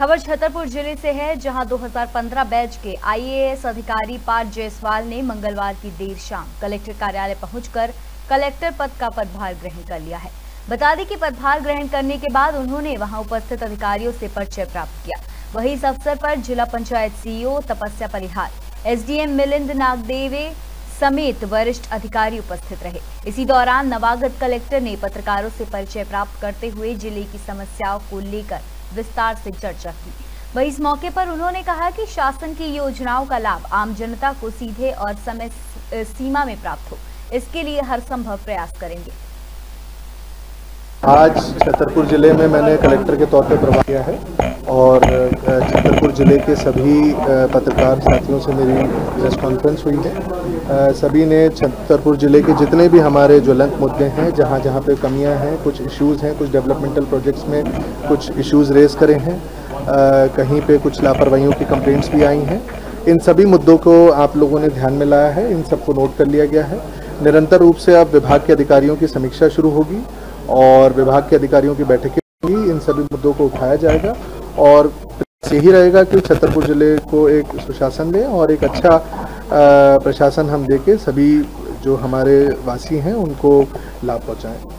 खबर छतरपुर ज़िले से है, जहाँ 2015 बैच के आईएएस अधिकारी पार्थ जायसवाल ने मंगलवार की देर शाम कलेक्टर कार्यालय पहुंचकर कलेक्टर पद का पदभार ग्रहण कर लिया है। बता दें कि पदभार ग्रहण करने के बाद उन्होंने वहाँ उपस्थित अधिकारियों से परिचय प्राप्त किया। वहीं इस अवसर पर जिला पंचायत सीईओ तपस्या परिहार, एसडीएम मिलिंद नागदेवे समेत वरिष्ठ अधिकारी उपस्थित रहे। इसी दौरान नवागत कलेक्टर ने पत्रकारों से परिचय प्राप्त करते हुए ज़िले की समस्याओं को लेकर विस्तार से चर्चा की। वही इस मौके पर उन्होंने कहा कि शासन की योजनाओं का लाभ आम जनता को सीधे और समय सीमा में प्राप्त हो। इसके लिए हर संभव प्रयास करेंगे। आज छतरपुर ज़िले में मैंने कलेक्टर के तौर पर प्रभाव किया है और छतरपुर ज़िले के सभी पत्रकार साथियों से मेरी प्रेस कॉन्फ्रेंस हुई है। सभी ने छतरपुर ज़िले के जितने भी हमारे ज्वलंत मुद्दे हैं, जहाँ जहाँ पे कमियाँ हैं, कुछ इश्यूज़ हैं, कुछ डेवलपमेंटल प्रोजेक्ट्स में कुछ इश्यूज़ रेस करे हैं कहीं पे कुछ लापरवाहियों की कंप्लेंट्स भी आई हैं। इन सभी मुद्दों को आप लोगों ने ध्यान में लाया है, इन सबको नोट कर लिया गया है। निरंतर रूप से अब विभाग के अधिकारियों की समीक्षा शुरू होगी और विभाग के अधिकारियों की बैठकें होंगी। इन सभी मुद्दों को उठाया जाएगा और यही रहेगा कि छतरपुर ज़िले को एक सुशासन दें और एक अच्छा प्रशासन हम दे के सभी जो हमारे वासी हैं उनको लाभ पहुंचाएँ।